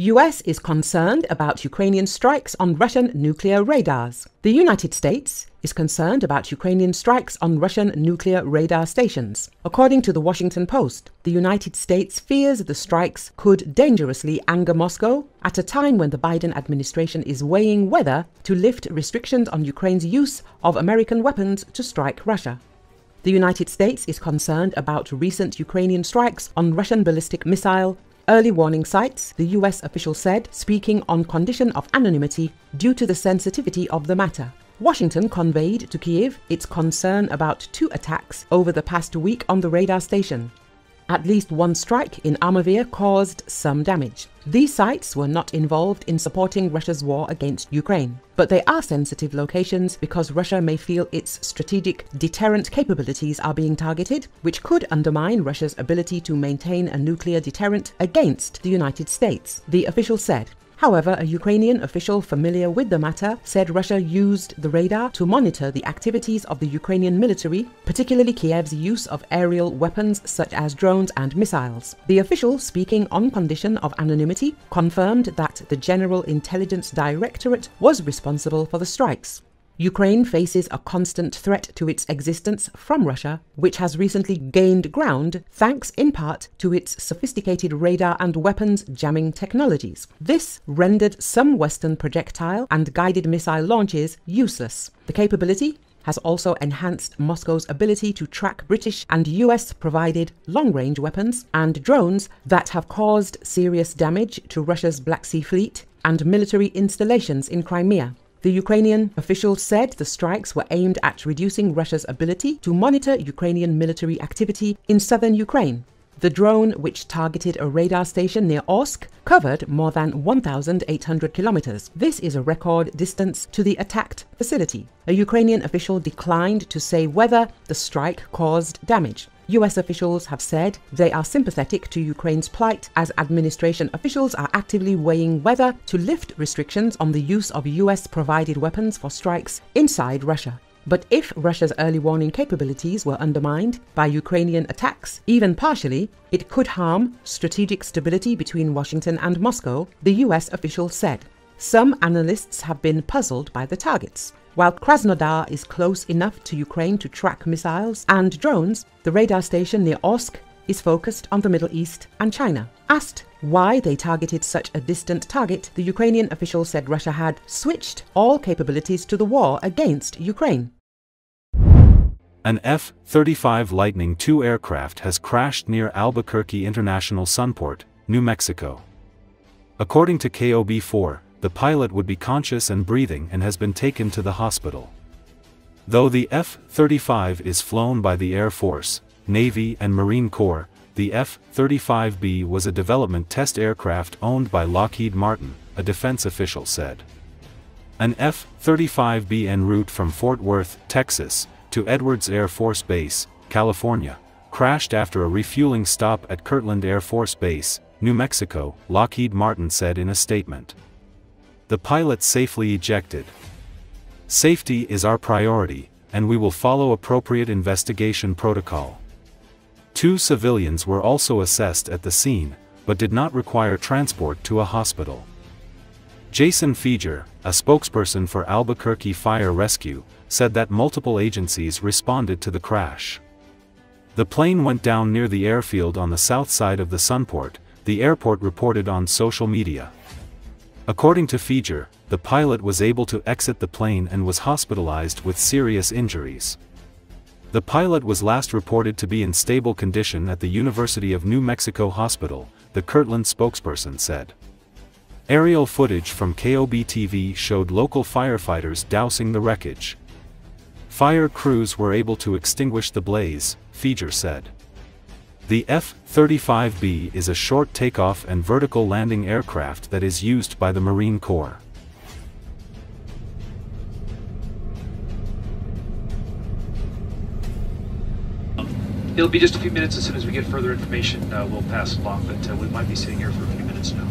US is concerned about Ukrainian strikes on Russian nuclear radars. The United States is concerned about Ukrainian strikes on Russian nuclear radar stations. According to the Washington Post, the United States fears the strikes could dangerously anger Moscow at a time when the Biden administration is weighing whether to lift restrictions on Ukraine's use of American weapons to strike Russia. The United States is concerned about recent Ukrainian strikes on Russian ballistic missile early warning sites, the US official said, speaking on condition of anonymity due to the sensitivity of the matter. Washington conveyed to Kiev its concern about two attacks over the past week on the radar station. At least one strike in Armavir caused some damage. These sites were not involved in supporting Russia's war against Ukraine, but they are sensitive locations because Russia may feel its strategic deterrent capabilities are being targeted, which could undermine Russia's ability to maintain a nuclear deterrent against the United States, the official said. However, a Ukrainian official familiar with the matter said Russia used the radar to monitor the activities of the Ukrainian military, particularly Kiev's use of aerial weapons such as drones and missiles. The official, speaking on condition of anonymity, confirmed that the General Intelligence Directorate was responsible for the strikes. Ukraine faces a constant threat to its existence from Russia, which has recently gained ground thanks in part to its sophisticated radar and weapons jamming technologies. This rendered some Western projectile and guided missile launches useless. The capability has also enhanced Moscow's ability to track British and US provided long range weapons and drones that have caused serious damage to Russia's Black Sea Fleet and military installations in Crimea. The Ukrainian officials said the strikes were aimed at reducing Russia's ability to monitor Ukrainian military activity in southern Ukraine. The drone, which targeted a radar station near Orsk, covered more than 1,800 kilometers. This is a record distance to the attacked facility. A Ukrainian official declined to say whether the strike caused damage. US officials have said they are sympathetic to Ukraine's plight as administration officials are actively weighing whether to lift restrictions on the use of US provided weapons for strikes inside Russia. But if Russia's early warning capabilities were undermined by Ukrainian attacks, even partially, it could harm strategic stability between Washington and Moscow, the US official said. Some analysts have been puzzled by the targets. While Krasnodar is close enough to Ukraine to track missiles and drones, the radar station near Orsk is focused on the Middle East and China. Asked why they targeted such a distant target, the Ukrainian official said Russia had switched all capabilities to the war against Ukraine. An F 35 Lightning II aircraft has crashed near Albuquerque International Sunport, New Mexico. According to KOB 4, the pilot would be conscious and breathing and has been taken to the hospital. Though the F-35 is flown by the Air Force, Navy and Marine Corps, the F-35B was a development test aircraft owned by Lockheed Martin, a defense official said. An F-35B en route from Fort Worth, Texas, to Edwards Air Force Base, California, crashed after a refueling stop at Kirtland Air Force Base, New Mexico, Lockheed Martin said in a statement. The pilot safely ejected. Safety is our priority, and we will follow appropriate investigation protocol. Two civilians were also assessed at the scene, but did not require transport to a hospital. Jason Feger, a spokesperson for Albuquerque Fire Rescue, said that multiple agencies responded to the crash. The plane went down near the airfield on the south side of the Sunport, the airport reported on social media. According to Feger, the pilot was able to exit the plane and was hospitalized with serious injuries. The pilot was last reported to be in stable condition at the University of New Mexico Hospital, the Kirtland spokesperson said. Aerial footage from KOB TV showed local firefighters dousing the wreckage. Fire crews were able to extinguish the blaze, Feger said. The F-35B is a short takeoff and vertical landing aircraft that is used by the Marine Corps. It'll be just a few minutes as soon as we get further information, uh, we'll pass along, but uh, we might be sitting here for a few minutes now.